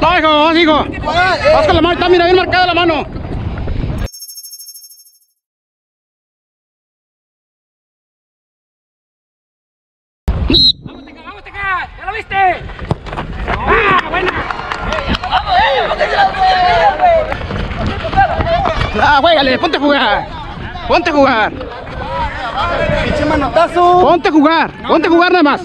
No, hijo, vamos, hijo. Vas con la mano, está mira bien marcada la mano. ¿Ya lo viste? ¡Ah, buena! Ah, juégale, ponte a jugar. Ponte a jugar. Pinche manotazo. Ponte a jugar. Ponte a jugar nada más.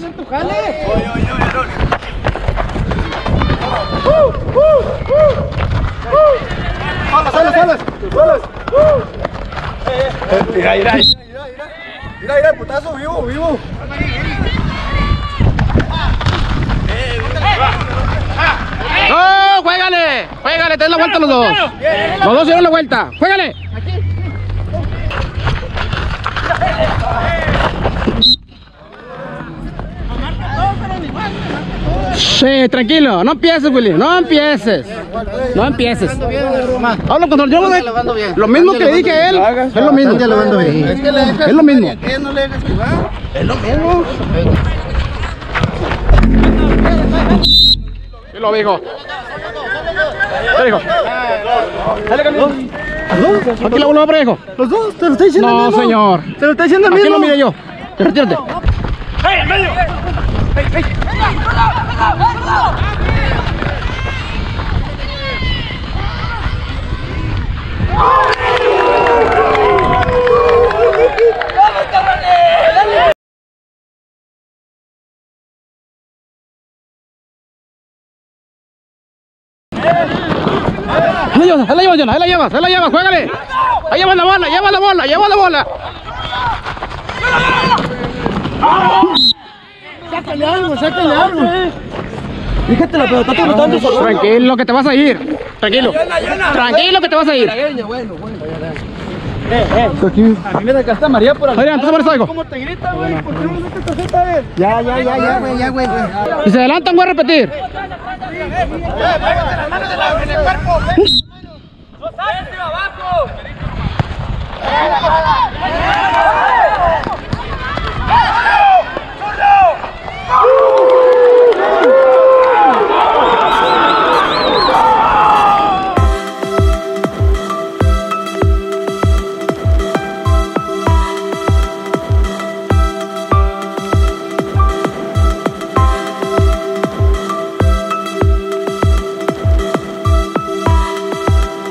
Solas, solas. Solas. Mira, mira. Mira, mira, el putazo, vivo, vivo. ¡No! ¡Juégale! ¡Juégale! ¡Ten la vuelta los dos! Los dos dieron la vuelta. ¡Juégale! Sí, tranquilo, no empieces, Willy, no empieces. No empieces. Hablo con el yo, güey. Lo mismo que le dije a él, es lo mismo. Es lo mismo. ¿Qué lo dijo? ¿Qué dijo? Dale, campeón. Aquí la vuelvo a hijo. Los dos, te lo estoy diciendo No, mismo. señor. Te lo estoy diciendo el Aquí mismo. lo mire yo. Retírate. ¡Hey, en medio! Ahí la llevas, ahí la llevas, ahí la llevas, ahí la llevas, juégale. Ahí llevas la bola, lleva la bola, lleva la bola. Sácale algo, sácale algo. Fíjate la pelota, botando solo. Tranquilo que te vas a ir. Tranquilo. Tranquilo que te vas a ir. A mí me desgasta María por Adrián, entonces por eso digo. ¿Cómo te grita, güey? ¿Por qué no me metes tarjeta, eh? Ya, ya, ya, ya, güey, ya, güey. Si se adelantan, voy a repetir. ¡Abajo!